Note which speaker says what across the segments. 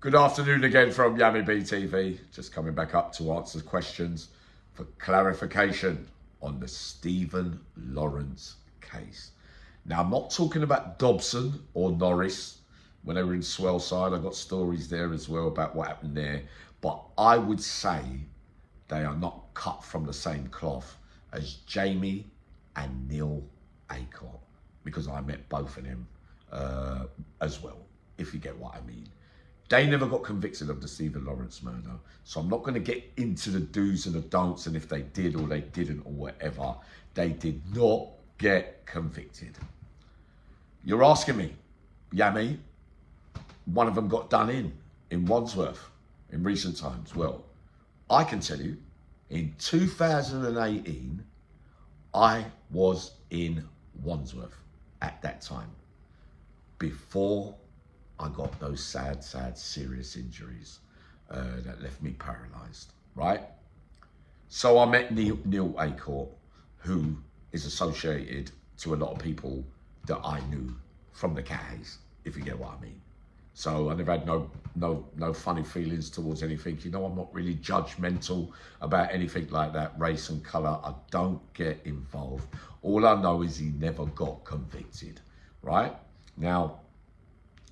Speaker 1: Good afternoon again from Yammy BTV. Just coming back up to answer questions for clarification on the Stephen Lawrence case. Now, I'm not talking about Dobson or Norris. When they were in Swaleside, I got stories there as well about what happened there. But I would say they are not cut from the same cloth as Jamie and Neil Acourt because I met both of them uh, as well, if you get what I mean. They never got convicted of the Stephen Lawrence murder. So I'm not going to get into the do's and the don'ts and if they did or they didn't or whatever. They did not get convicted. You're asking me, Yammy, one of them got done in, in Wandsworth in recent times. Well, I can tell you, in 2018, I was in Wandsworth at that time before I got those sad, sad, serious injuries uh, that left me paralyzed, right? So I met Neil, Neil who is associated to a lot of people that I knew from the Cays, if you get what I mean. So I never had no no no funny feelings towards anything. You know, I'm not really judgmental about anything like that, race and colour. I don't get involved. All I know is he never got convicted, right? Now,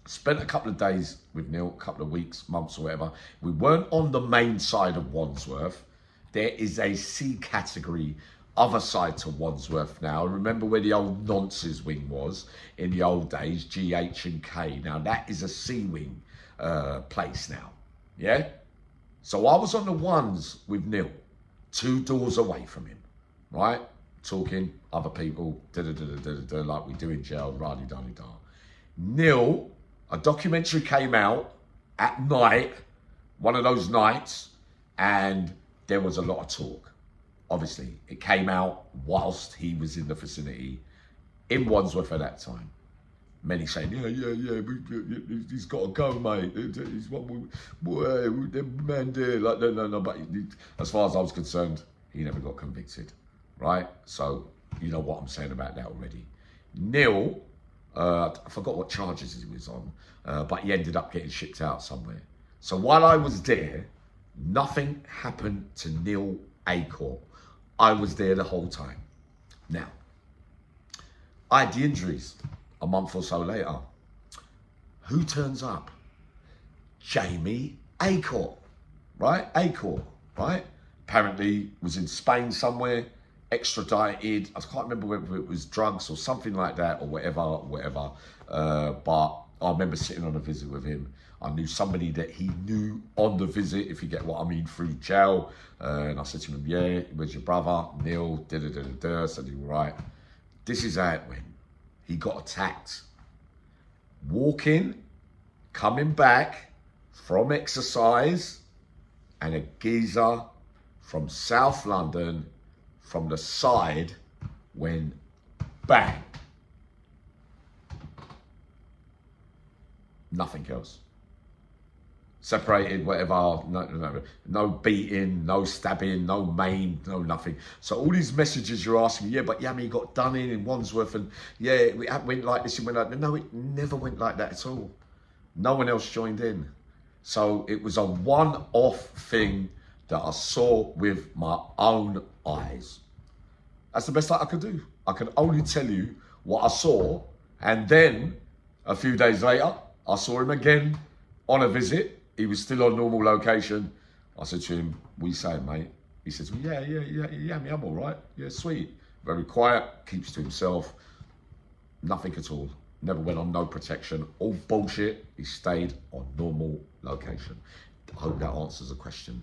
Speaker 1: spent a couple of days with Neil, a couple of weeks, months or whatever. We weren't on the main side of Wandsworth. There is a C category other side to Wandsworth now. Remember where the old nonces wing was in the old days, GH and K. Now that is a C wing uh, place now. Yeah? So I was on the ones with Neil, two doors away from him, right? Talking, other people, da da da da da like we do in jail, rah da da da. Neil, a documentary came out at night, one of those nights, and there was a lot of talk obviously, it came out whilst he was in the vicinity in Wandsworth at that time. Many saying, yeah, yeah, yeah, he's got to go, mate. He's one, man there. Like, no, no, no. But as far as I was concerned, he never got convicted, right? So, you know what I'm saying about that already. Neil, uh, I forgot what charges he was on, uh, but he ended up getting shipped out somewhere. So while I was there, nothing happened to Neil Acourt I was there the whole time. Now, I had the injuries a month or so later. Who turns up? Jamie Acourt, right? Acourt, right? Apparently was in Spain somewhere, extradited. I can't remember whether it was drugs or something like that or whatever, whatever. Uh, but I remember sitting on a visit with him. I knew somebody that he knew on the visit, if you get what I mean, through jail. Uh, and I said to him, yeah, where's your brother? Neil, da da da da da. Said, you right. This is how it went. He got attacked. Walking, coming back from exercise, and a geezer from South London, from the side, when bang nothing else. Separated, whatever, no, no, no beating, no stabbing, no maim, no nothing. So all these messages you're asking me, yeah, but Yammy got done in in Wandsworth and yeah, it went like this, it went like that. No, it never went like that at all. No one else joined in. So it was a one-off thing that I saw with my own eyes. That's the best I could do. I can only tell you what I saw and then a few days later, I saw him again on a visit. He was still on normal location. I said to him, what you saying, mate? He says, well, yeah, yeah, yeah, yeah, me, I'm all right. Yeah, sweet. Very quiet, keeps to himself. Nothing at all. Never went on no protection. All bullshit. He stayed on normal location. I hope that answers the question.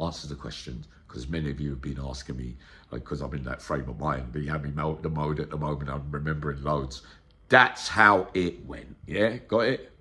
Speaker 1: Answers the questions because many of you have been asking me because like, I'm in that frame of mind, being having the mode at the moment. I'm remembering loads. That's how it went. Yeah, got it.